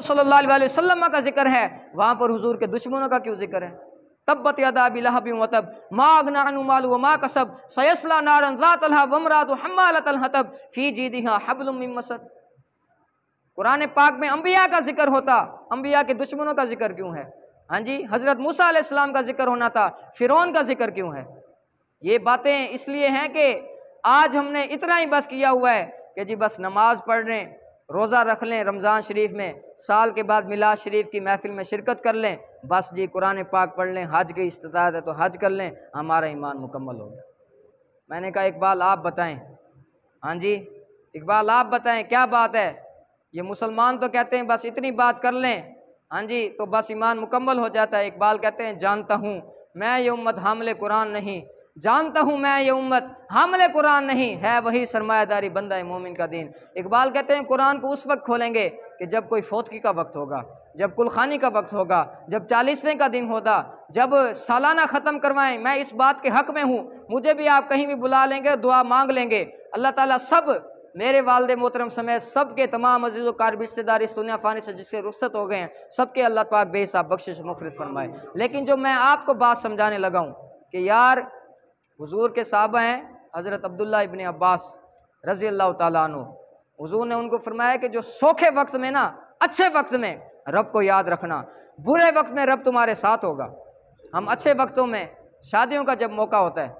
सल्लल्लाहु अलैहि वसल्लम का ज़िक्र है। वहाँ पर हुजूर के दुश्मनों का क्यों ज़िक्र है? तब्बत यदा बिलहबि वतब मागना अनु मालु कसब। सयस्ला नारन ज़ात लहा वमरातु हम्मालतल हतब। फ़ी जीदिहा हब्लुम मिन मसद। कुरान पाक में अंबिया का ज़िक्र होता। अंबिया के दुश्मनों का ज़िक्र क्यों है? हाँ जी, हज़रत मूसा अलैहिस्सलाम का ज़िक्र होना था। फिरौन का ज़िक्र क्यों है? ये बातें इसलिए हैं कि आज हमने इतना ही बस किया हुआ है कि जी बस नमाज़ पढ़ लें। रोज़ा रख लें रमज़ान शरीफ में, साल के बाद मिलाद शरीफ की महफिल में शिरकत कर लें। बस जी कुरान पाक पढ़ लें, हज की इस्तात है तो हज कर लें, हमारा ईमान मुकम्मल हो गया। मैंने कहा, इकबाल, आप बताएँ। हाँ जी, इकबाल, आप बताएँ, क्या बात है? ये मुसलमान तो कहते हैं, बस इतनी बात कर लें। हाँ जी तो बस ईमान मुकम्मल हो जाता है। इकबाल कहते हैं, जानता हूँ, मैं ये उम्मत हामले कुरान नहीं जानता हूँ मैं ये उम्मत। हामले कुरान नहीं, है वही सरमायादारी बंदा मोमिन का दिन। इकबाल कहते हैं, कुरान को उस वक्त खोलेंगे कि जब कोई फोतकी का वक्त होगा, जब कुलखानी का वक्त होगा, जब चालीसवें का दिन होगा जब सालाना ख़त्म करवाएँ, मैं इस बात के हक में हूँ। मुझे भी आप कहीं भी बुला लेंगे, दुआ मांग लेंगे। अल्लाह ताला सब, मेरे वालद मोहतरम समेत सबके तमाम अज़ीज़ कार रिश्तेदार इस दुनिया फानी से जिससे रुख्सत हो गए हैं, सबके अल्लाह पाक बेसाब बख्शिश, मुफरत फरमाए। लेकिन जो मैं आपको बात समझाने लगा हूँ कि यार हुजूर के साहबा हैं, हज़रत अब्दुल्ला इबन अब्बास रज़ी अल्लाह तु हुजूर ने उनको फरमाया कि जो सोखे वक्त में ना, अच्छे वक्त में रब को याद रखना, बुरे वक्त में रब तुम्हारे साथ होगा। हम अच्छे वक्तों में शादियों का जब मौका होता है,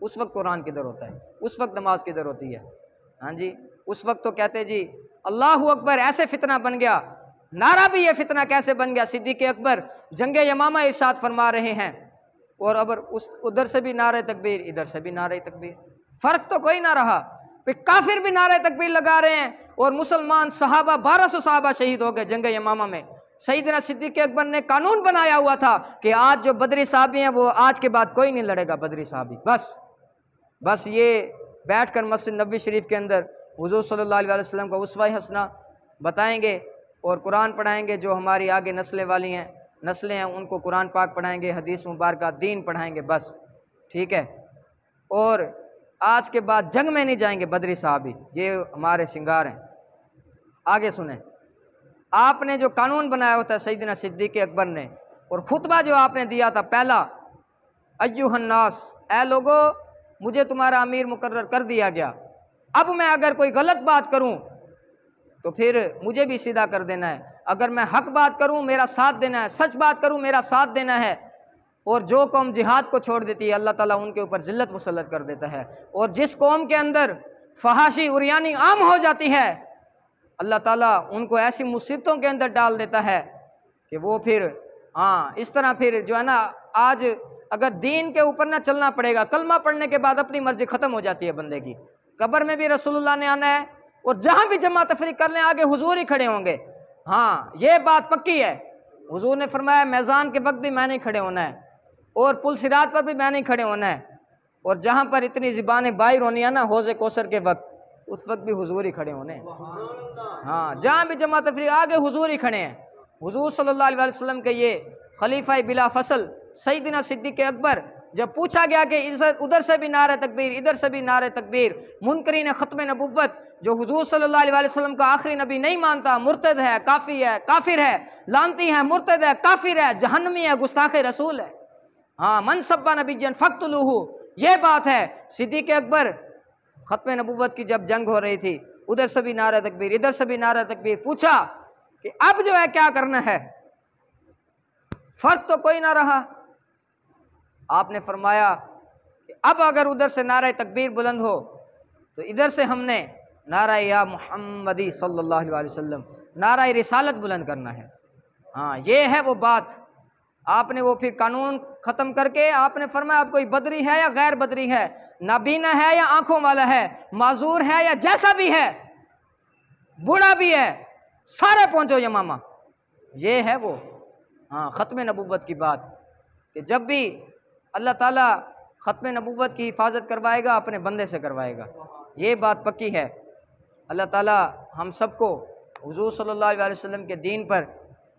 उस वक्त कुरान किधर होता है, उस वक्त नमाज़ किधर होती है। हाँ जी, उस वक्त तो कहते जी, अल्लाह अकबर ऐसे फितना बन गया, नारा भी ये फितना कैसे बन गया? सिद्दीक अकबर जंग यमामा इर्शाद फरमा रहे हैं। और अबर उस, उधर से भी नारे तकबीर, इधर से भी नारे तकबीर। फ़र्क तो कोई ना रहा काफिर भी नारे तकबीर लगा रहे हैं और मुसलमान सहाबा, बारह सौ सहाबा शहीद हो गए जंग यमामा में। सईदना सिद्दीक अकबर ने कानून बनाया हुआ था कि आज जो बदरी साहबी हैं, वो आज के बाद कोई नहीं लड़ेगा बदरी साहबी। बस बस ये बैठ कर मस्जिद नबी शरीफ के अंदर सल्लल्लाहु अलैहि का उसवा हंसना बताएँगे और कुरान पढ़ाएँगे जो हमारी आगे नस्लें वाली हैं। नस्लें हैं, उनको कुरान पाक पढ़ाएँगे, हदीस मुबारक, दीन पढ़ाएँगे, बस। ठीक है? और आज के बाद जंग में नहीं जाएँगे, बदरी साहबी। ये हमारे सिंगार हैं। आगे सुने। आपने जो कानून बनाया होता है सईदना सिद्दीक अकबर ने, और खुतबा जो आपने दिया था पहला अयुहन्नास ए लोगो, मुझे तुम्हारा अमीर मुकर्र कर दिया गया। अब मैं अगर कोई गलत बात करूँ तो फिर मुझे भी सीधा कर देना है। अगर मैं हक बात करूँ, मेरा साथ देना है, सच बात करूँ, मेरा साथ देना है, और जो कौम जिहाद को छोड़ देती है, अल्लाह ताला उनके ऊपर जिल्लत मुसलत कर देता है। और जिस कौम के अंदर फहाशी, उरियानी आम हो जाती है, अल्लाह ताला उनको ऐसी मुसीबतों के अंदर डाल देता है कि वो फिर हाँ इस तरह फिर जो है ना, आज अगर दीन के ऊपर ना चलना पड़ेगा, कलमा पढ़ने के बाद अपनी मर्ज़ी ख़त्म हो जाती है बंदे की। कब्र में भी रसूलुल्लाह ने आना है, और जहाँ भी जमा तफरी कर लें, आगे हुजूर ही खड़े होंगे। हाँ ये बात पक्की है। हुजूर ने फरमाया मैजान के वक्त भी मैंने खड़े होना है और पुल सिरात पर भी मैंने खड़े होना है। और जहाँ पर इतनी ज़बानें बाहर होनी है ना, हौज कोसर के वक्त, उस वक्त भी हुजूर ही खड़े होने हाँ। जहाँ भी जमा तफरी आगे हुजूर ही खड़े हैं। हुजूर सल्लल्लाहु अलैहि वसल्लम के ये खलीफा बिला फ़सल सईदना सिद्दीक अकबर, जब पूछा गया कि उधर से भी नारे तकबीर, इधर से भी नारे तकबीर, मुनकरीन ख़त्म नबुवत जो हुजूर वसल्लम का आखिरी नबी नहीं मानता, मुर्तद है, काफ़ी है, काफिर है, लानती है, मुर्तद है, काफिर है, जहन्नमी है, गुस्ताख रसूल है। हाँ मन सब्बा नबी जन फ़ख्तलूहू ये बात है, सिद्दीक अकबर, ख़त्म नबूवत की जब जंग हो रही थी, उधर से भी नारा तकबीर, इधर से भी नारा तकबीर, पूछा कि अब जो है क्या करना है? फ़र्क तो कोई ना रहा। आपने फरमाया कि अब अगर उधर से नारा तकबीर बुलंद हो तो इधर से हमने नारा या मोहम्मदी सल्लल्लाहु अलैहि वसल्लम नारा रिसालत बुलंद करना है। हाँ ये है वो बात। आपने वो फिर कानून ख़त्म करके आपने फरमाया, आप कोई बदरी है या गैर बदरी है? नाबीना है या आँखों वाला है? माजूर है या जैसा भी है? बूढ़ा भी है? सारे पहुंचो ये मामा। ये है वो। हाँ ख़त्म नबूबत की बात। कि जब भी अल्लाह ताला ख़त्म नबूबत की हिफाजत करवाएगा, अपने बंदे से करवाएगा। ये बात पक्की है। अल्लाह ताला हम सबको हुजूर सल्लल्लाहु अलैहि के दीन पर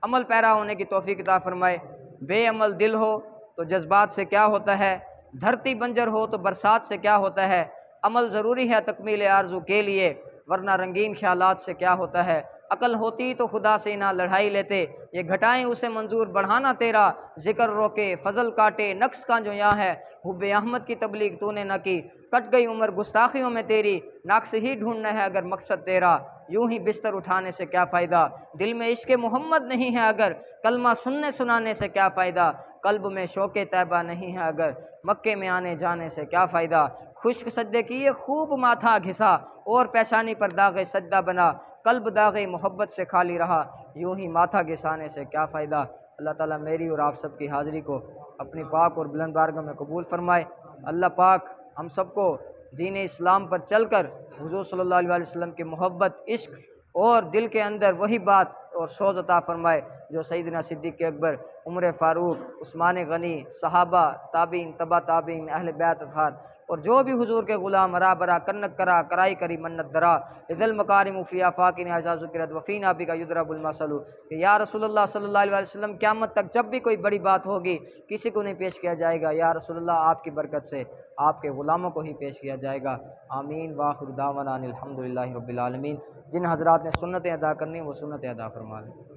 अमल पैरा होने की तोफ़ी किताब फरमाए। बेअमल दिल हो तो जज्बात से क्या होता है? धरती बंजर हो तो बरसात से क्या होता है? अमल ज़रूरी है तकमील आरज़ू के लिए, वरना रंगीन ख्याल से क्या होता है? अकल होती तो खुदा से ना लड़ाई लेते, ये घटाएँ उसे मंजूर, बढ़ाना तेरा। ज़िक्र रोके, फजल काटे नक्स का जो यहाँ है हुब अहमद की तबलीग तूने न की कट गई उम्र गुस्ताखियों में तेरी नक्स ही ढूंढना है अगर मकसद तेरा। यूँ ही बिस्तर उठाने से क्या फ़ायदा? दिल में इश्क मोहम्मद नहीं है अगर, कलमा सुनने सुनाने से क्या फ़ायदा? कल्ब में शौक तैबा नहीं है अगर, मक्के में आने जाने से क्या फ़ायदा? खुश्क सज्जे किए खूब माथा घिसा, और पेशानी पर दागे सज्जा बना। कल्ब दागे मोहब्बत से खाली रहा, यूँ ही माथा घिसाने से क्या फ़ायदा? अल्लाह ताला मेरी और आप सबकी हाज़िरी को अपनी पाक और बुलंद बारगों में कबूल फरमाए। अल्लाह पाक हम सबको दीन इस्लाम पर चलकर हुजूर अलैहि वसल्लम की मोहब्बत, इश्क और दिल के अंदर वही बात और सोज अता फरमाए जो सईदना सिद्दीक अकबर, उमर फ़ारूक, उस्मान गनी, सहाबा, ताबीन, तबा ताबीन, अहल बैत और जो भी हुजूर के ग़ुलाम हरा बरा कन्नक करा, कराई करी मन्नत दरा इदल मकारी मुफिया फ़ाकिन एजाज़ुकरत वफ़ीन आबी का युद्रबुलमसलू कि या सल्लल्लाहु अलैहि वसल्लम, क़यामत तक जब भी कोई बड़ी बात होगी, किसी को नहीं पेश किया जाएगा। या रसोल्ला आपकी बरकत से आपके ग़ुलामों को ही पेश किया जाएगा। आमीन। वाखुरदावन अलहमदिल्ला जिन हजरात ने सुन्नतें अदा करनी, वो सुन्नतें अदा फरमा लें।